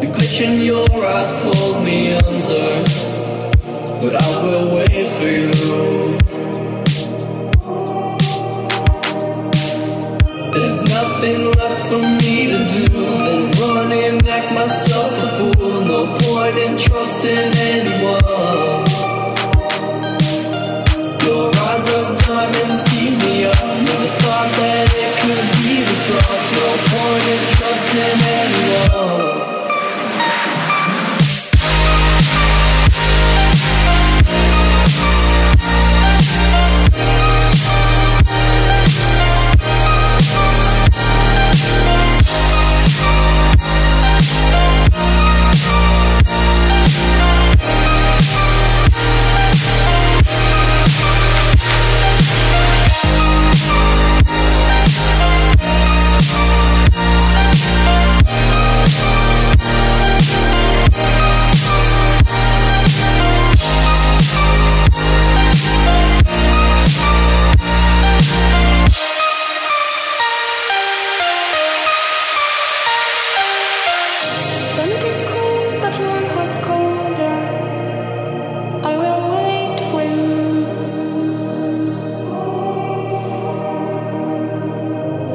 The glitch in your eyes pulled me under, but I will wait for you. There's nothing left for me to do than running myself a fool. No point in trusting anyone.